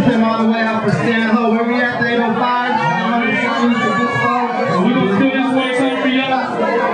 We came all the way out from Stanhope. Where we at? 805? something. We gonna kill this one time for y'all.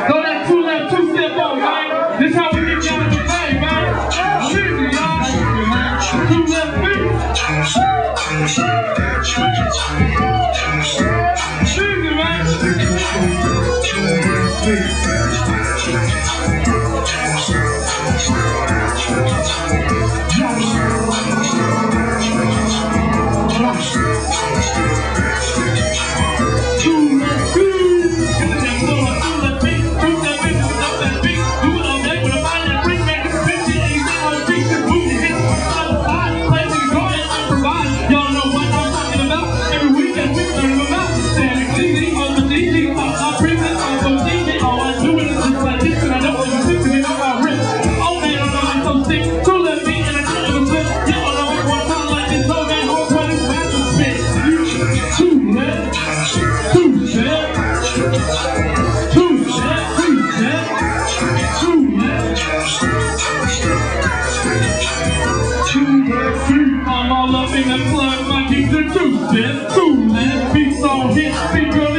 all up in the club, my teeth are juicing, fooling, beats on hit, big girl,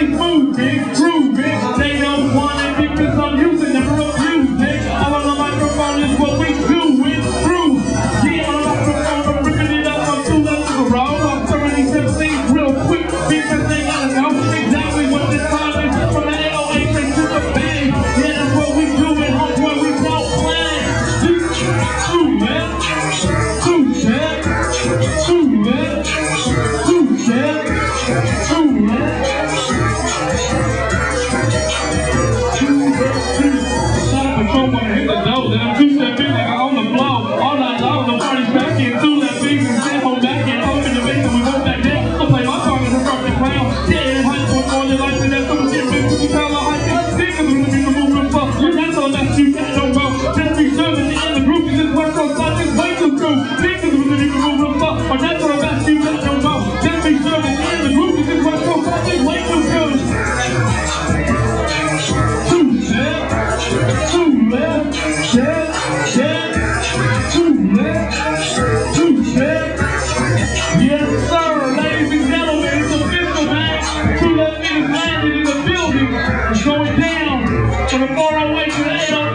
Then I'm Yes, sir, ladies and gentlemen, it's official, man. TFB is landed in the building. It's going down from the far away to the 808.